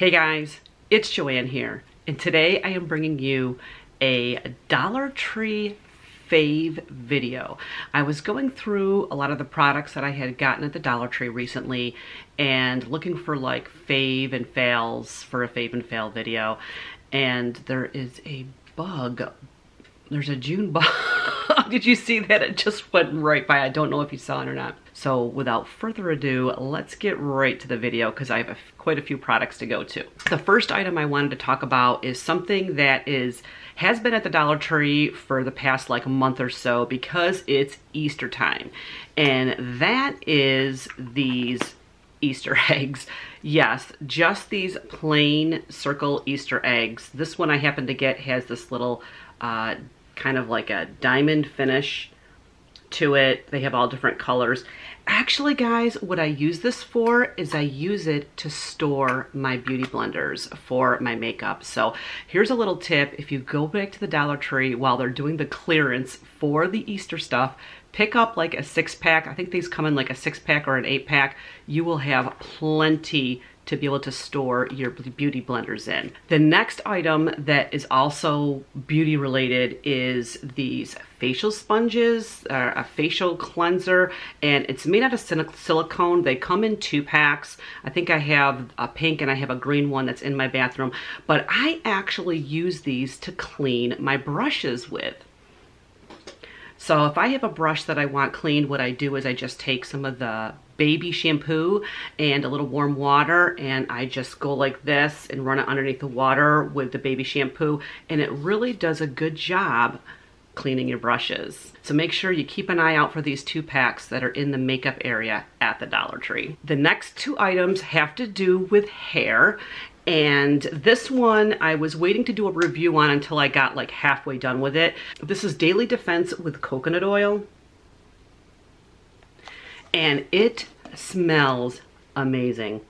Hey guys, it's Joanne here, and today I am bringing you a Dollar Tree fave video. I was going through a lot of the products that I had gotten at the Dollar Tree recently and looking for like fave and fails for a fave and fail video. And there is a bug. There's a June bug. Did you see that? It just went right by. I don't know if you saw it or not. So without further ado, let's get right to the video because I have a, quite a few products to go to. The first item I wanted to talk about is something that is has been at the Dollar Tree for the past like a month or so because it's Easter time. And that is these Easter eggs. Yes, just these plain circle Easter eggs. This one I happen to get has this little uh, kind of like a diamond finish to it. They have all different colors. Actually, guys, what I use this for is I use it to store my beauty blenders for my makeup. So here's a little tip. If you go back to the Dollar Tree while they're doing the clearance for the Easter stuff, pick up like a six pack. I think these come in like a six pack or an eight pack. You will have plenty to be able to store your beauty blenders in. The next item that is also beauty related is these facial sponges, uh, a facial cleanser, and it's made out of silicone. They come in two packs. I think I have a pink and I have a green one that's in my bathroom, but I actually use these to clean my brushes with. So if I have a brush that I want cleaned, what I do is I just take some of the baby shampoo and a little warm water and I just go like this and run it underneath the water with the baby shampoo and it really does a good job cleaning your brushes. So make sure you keep an eye out for these two packs that are in the makeup area at the Dollar Tree. The next two items have to do with hair and this one I was waiting to do a review on until I got like halfway done with it. This is Daily Defense with coconut oil and it smells amazing.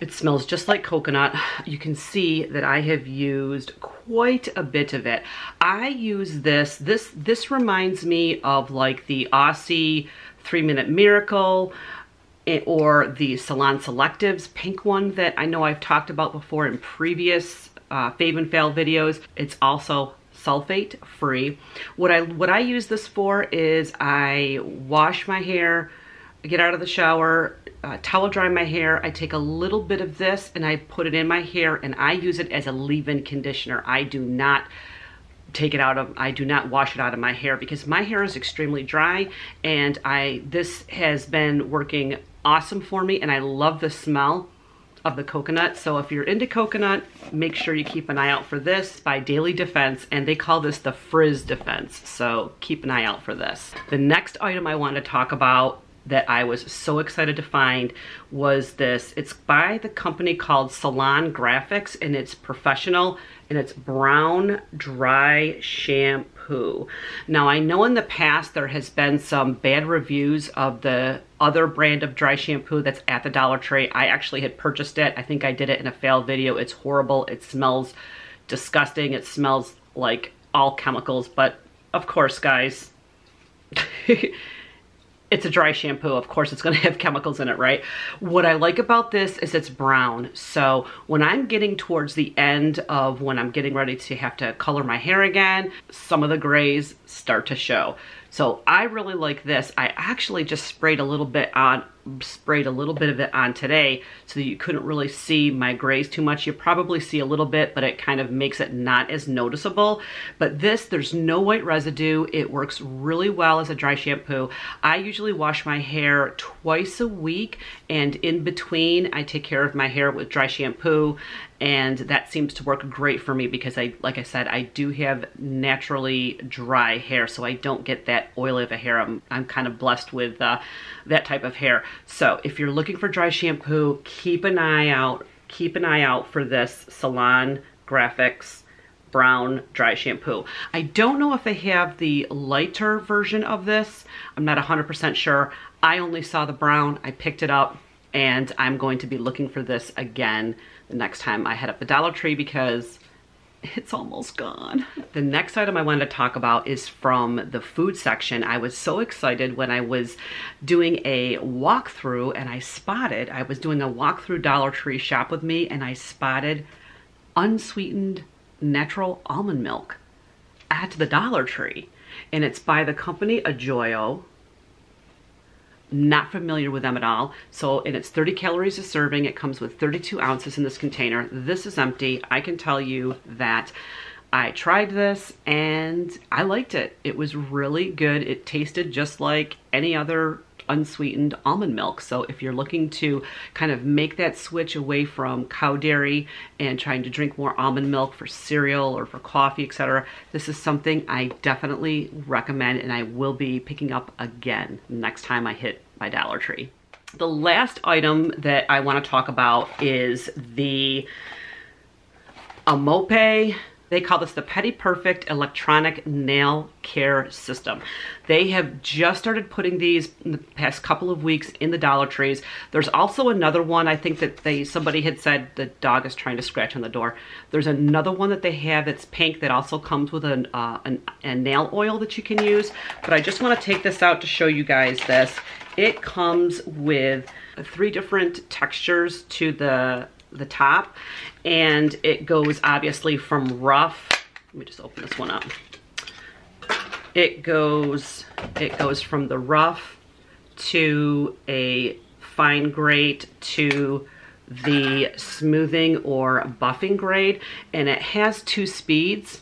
It smells just like coconut. You can see that I have used quite a bit of it. I use this, this, this reminds me of like the Aussie Three Minute Miracle eh, or the Salon Selectives pink one that I know I've talked about before in previous uh, Fave and Fail videos. It's also sulfate free. What I, what I use this for is I wash my hair, get out of the shower, uh, towel dry my hair. I take a little bit of this and I put it in my hair and I use it as a leave-in conditioner. I do not take it out of, I do not wash it out of my hair because my hair is extremely dry and I, this has been working awesome for me and I love the smell of the coconut. So if you're into coconut, make sure you keep an eye out for this by Daily Defense, and they call this the Frizz Defense. So keep an eye out for this. The next item I want to talk about that I was so excited to find was this. It's by the company called Salon Grafix and it's professional and it's brown dry shampoo. Now I know in the past there has been some bad reviews of the other brand of dry shampoo that's at the Dollar Tree. I actually had purchased it. I think I did it in a failed video. It's horrible. It smells disgusting. It smells like all chemicals, but of course guys, it's a dry shampoo. Of course, it's going to have chemicals in it, right? What I like about this is it's brown. So when I'm getting towards the end of when I'm getting ready to have to color my hair again, some of the grays start to show. So I really like this. I actually just sprayed a little bit on sprayed a little bit of it on today so that you couldn't really see my grays too much. You probably see a little bit, but it kind of makes it not as noticeable. But this, there's no white residue. It works really well as a dry shampoo. I usually wash my hair twice a week and in between I take care of my hair with dry shampoo and that seems to work great for me because I, like I said, I do have naturally dry hair, so I don't get that oily of a hair. I'm, I'm kind of blessed with uh, that type of hair. So if you're looking for dry shampoo, keep an eye out, keep an eye out for this Salon Grafix brown dry shampoo. I don't know if they have the lighter version of this. I'm not 100% sure. I only saw the brown, I picked it up, and I'm going to be looking for this again the next time I head up the Dollar Tree because it's almost gone. The next item I wanted to talk about is from the food section. I was so excited when I was doing a walkthrough and I spotted, I was doing a walkthrough Dollar Tree shop with me and I spotted unsweetened natural almond milk at the Dollar Tree. And it's by the company Ajoyo not familiar with them at all. So, and it's 30 calories a serving. It comes with 32 ounces in this container. This is empty. I can tell you that I tried this and I liked it. It was really good. It tasted just like any other unsweetened almond milk. So if you're looking to kind of make that switch away from cow dairy and trying to drink more almond milk for cereal or for coffee, etc., this is something I definitely recommend and I will be picking up again next time I hit my Dollar Tree. The last item that I want to talk about is the Amope they call this the Pedi Perfect Electronic Nail Care System. They have just started putting these in the past couple of weeks in the Dollar Trees. There's also another one, I think that they somebody had said the dog is trying to scratch on the door. There's another one that they have that's pink that also comes with an, uh, an, a nail oil that you can use. But I just want to take this out to show you guys this. It comes with three different textures to the the top and it goes obviously from rough let me just open this one up. It goes it goes from the rough to a fine grade to the smoothing or buffing grade and it has two speeds.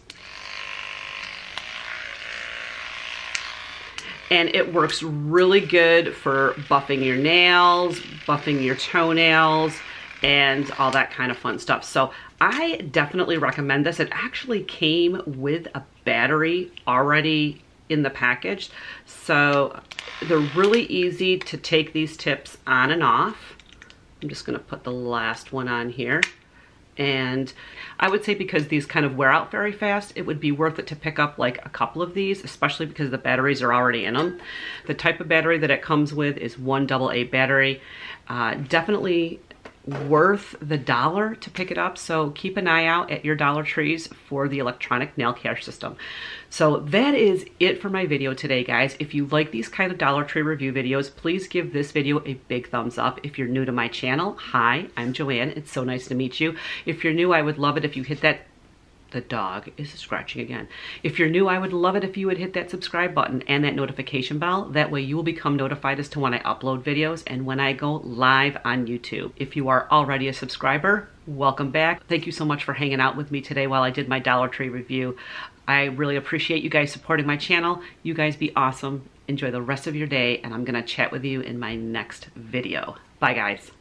And it works really good for buffing your nails buffing your toenails and all that kind of fun stuff. So I definitely recommend this. It actually came with a battery already in the package. So they're really easy to take these tips on and off. I'm just gonna put the last one on here. And I would say because these kind of wear out very fast, it would be worth it to pick up like a couple of these, especially because the batteries are already in them. The type of battery that it comes with is one double A battery. Uh, definitely worth the dollar to pick it up. So keep an eye out at your Dollar Trees for the electronic nail care system. So that is it for my video today, guys. If you like these kind of Dollar Tree review videos, please give this video a big thumbs up. If you're new to my channel, hi, I'm Joanne. It's so nice to meet you. If you're new, I would love it if you hit that the dog is scratching again. If you're new, I would love it if you would hit that subscribe button and that notification bell. That way you will become notified as to when I upload videos and when I go live on YouTube. If you are already a subscriber, welcome back. Thank you so much for hanging out with me today while I did my Dollar Tree review. I really appreciate you guys supporting my channel. You guys be awesome. Enjoy the rest of your day and I'm gonna chat with you in my next video. Bye guys.